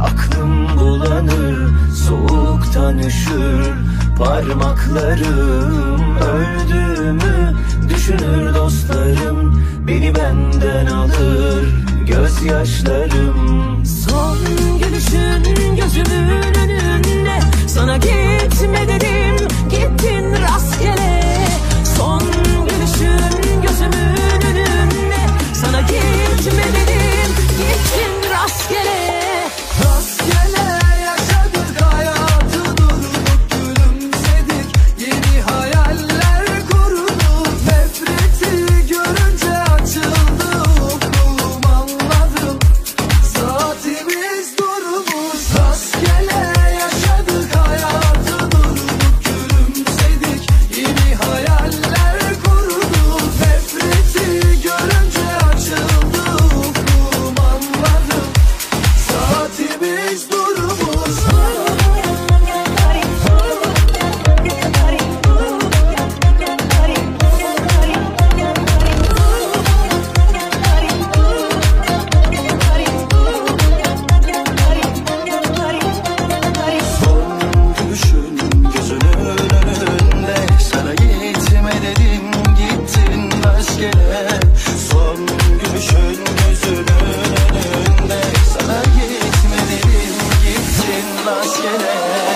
Aklım bulanır soğuktan üşür Parmaklarım öldüğümü düşünür dostlarım Beni benden alır. Gözyaşlarım. Son gülüşün gözümün önünde Sana geri rastgele